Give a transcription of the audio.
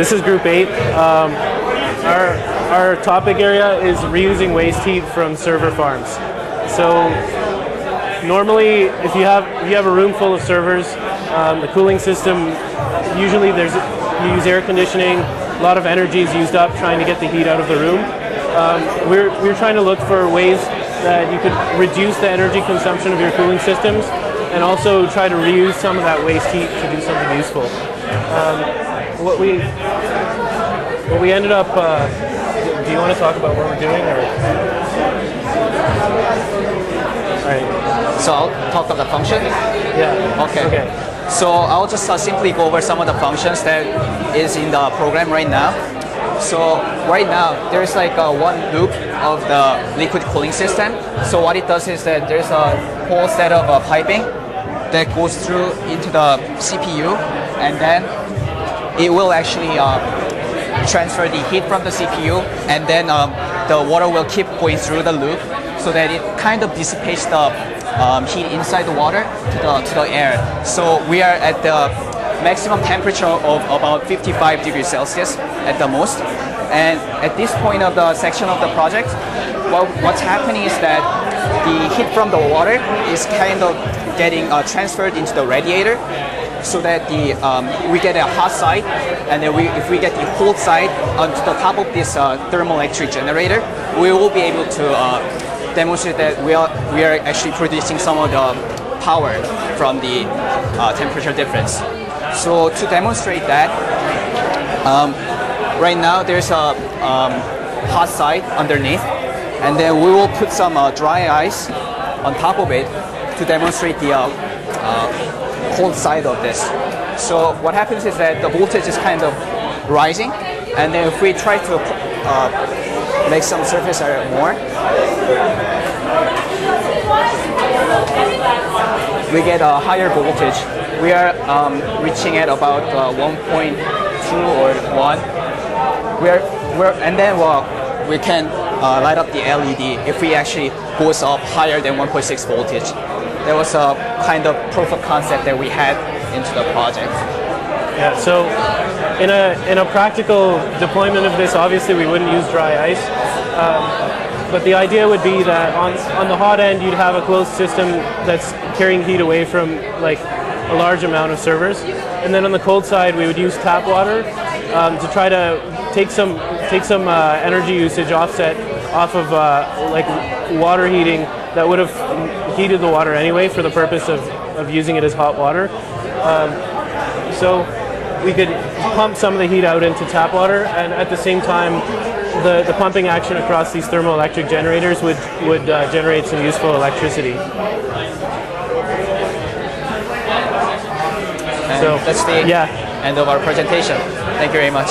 This is group eight. Um, our, our topic area is reusing waste heat from server farms. So normally, if you have if you have a room full of servers, um, the cooling system usually there's you use air conditioning. A lot of energy is used up trying to get the heat out of the room. Um, we're we're trying to look for ways that you could reduce the energy consumption of your cooling systems, and also try to reuse some of that waste heat to do something useful. Um, what we what we ended up. Uh, do you want to talk about what we're doing? Or? All right. So I'll talk about the function. Yeah. Okay. Okay. So I'll just uh, simply go over some of the functions that is in the program right now. So right now there's like uh, one loop of the liquid cooling system. So what it does is that there's a whole set of uh, piping that goes through into the CPU, and then it will actually uh, transfer the heat from the CPU, and then um, the water will keep going through the loop so that it kind of dissipates the um, heat inside the water to the, to the air. So we are at the maximum temperature of about 55 degrees Celsius at the most. And at this point of the section of the project, well, what's happening is that the heat from the water is kind of getting uh, transferred into the radiator so that the um, we get a hot side, and then we, if we get the cold side onto the top of this uh, thermoelectric generator, we will be able to uh, demonstrate that we are we are actually producing some of the power from the uh, temperature difference. So to demonstrate that, um, right now there's a um, hot side underneath, and then we will put some uh, dry ice on top of it to demonstrate the uh, uh, cold side of this. So what happens is that the voltage is kind of rising, and then if we try to uh, make some surface area more, we get a higher voltage. We are um, reaching at about uh, 1.2 or 1. We're, we're, and then well, we can uh, light up the LED if we actually goes up higher than 1.6 voltage. That was a kind of proof of concept that we had into the project. Yeah. So in a in a practical deployment of this, obviously we wouldn't use dry ice. Um, but the idea would be that on, on the hot end, you'd have a closed system that's carrying heat away from like a large amount of servers. And then on the cold side, we would use tap water um, to try to take some take some uh, energy usage offset off of uh, like water heating that would have heated the water anyway for the purpose of, of using it as hot water. Um, so we could pump some of the heat out into tap water and at the same time the, the pumping action across these thermoelectric generators would, would uh, generate some useful electricity. And So, that's the yeah. end of our presentation. Thank you very much.